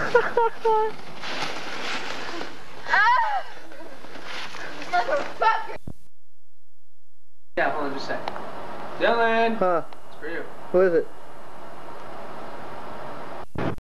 Ah! Motherfucker! Yeah, hold on just a sec. Dylan! Huh? It's for you. Who is it?